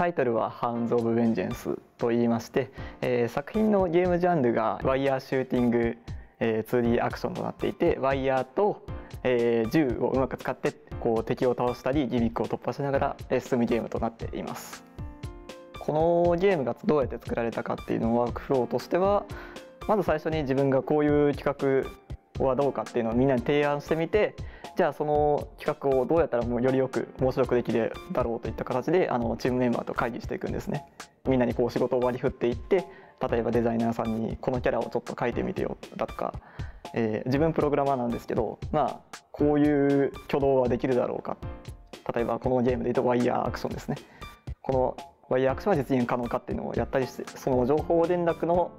タイトルは「ハンズ・オブ・ベンジェンス」と言いまして、えー、作品のゲームジャンルがワイヤーシューティング、えー、2D アクションとなっていてワイヤーと、えー、銃をうまく使ってこう敵を倒したりギミックを突破しながら進むゲームとなっています。このゲームがどうやって作られたかっていうのワークフローとしてはまず最初に自分がこういう企画はどうかっていうのをみんなに提案してみてじゃあその企画をどうやったらもうよりよく面白くできるだろうといった形であのチームメンバーと会議していくんですね。みんなにこう仕事を割り振っていって例えばデザイナーさんにこのキャラをちょっと描いてみてよだとか、えー、自分プログラマーなんですけどまあこういう挙動はできるだろうか例えばこのゲームで言うとワイヤーアクションですねこのワイヤーアクションは実現可能かっていうのをやったりしてその情報連絡の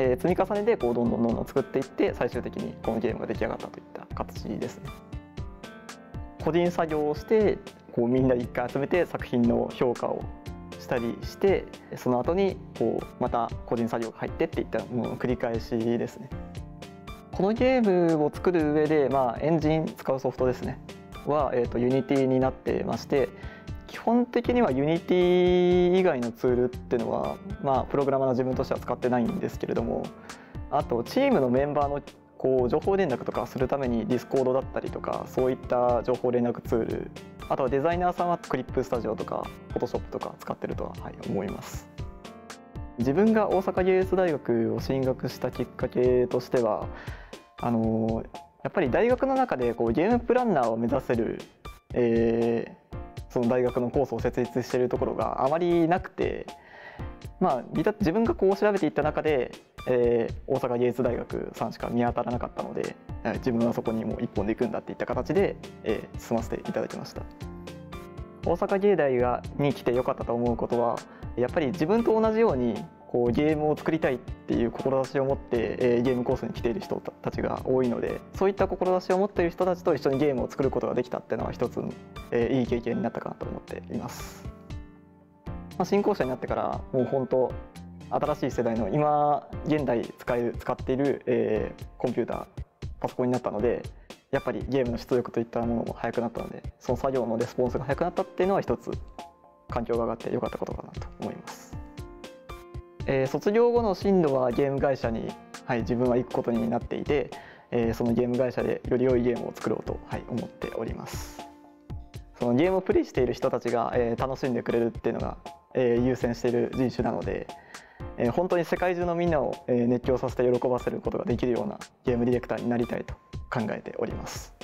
え積み重ねでこうどんどんどんどん作っていって最終的にこのゲームが出来上がったといった形ですね。個人作業をしてこうみんなで一回集めて作品の評価をしたりしてその後にこうまた個人作業が入ってっていったものの繰り返しですね。このゲームを作る上で、まあ、エンジン使うソフトですねは、えーと、Unity になってまして基本的には Unity 以外のツールっていうのは、まあ、プログラマーの自分としては使ってないんですけれどもあとチームのメンバーのこう情報連絡とかするために Discord だったりとかそういった情報連絡ツールあとはデザイナーさんはクリップスタジオとかフォトショップとか使ってるとは、はい、思います。自分が大阪芸術大学を進学したきっかけとしてはあのやっぱり大学の中でこうゲームプランナーを目指せる、え、その大学のコースを設立しているところがあまりなくてまあ自分がこう調べていった中でえー、大阪芸術大学さんしか見当たらなかったので自分はそこにもう一本で行くんだっていった形で、えー、進ませていただきました。大阪芸大がに来てよかったと思うことはやっぱり自分と同じようにこうゲームを作りたいっていう志を持って、えー、ゲームコースに来ている人たちが多いのでそういった志を持っている人たちと一緒にゲームを作ることができたっていうのは一つ、えー、いい経験になったかなと思っています。まあ、新校舎になってからもう本当新しい世代の今現代使える使っている、えー、コンピューターパソコンになったのでやっぱりゲームの出力といったものも速くなったのでその作業のレスポンスが速くなったっていうのは一つ環境が上がって良かったことかなと思います、えー、卒業後の進路はゲーム会社に、はい、自分は行くことになっていて、えー、そのゲーム会社でより良いゲームを作ろうと、はい、思っておりますそのゲームをプレイしている人たちが、えー、楽しんでくれるっていうのが、えー、優先している人種なのでえー、本当に世界中のみんなを、熱狂させて喜ばせることができるようなゲームディレクターになりたいと考えております。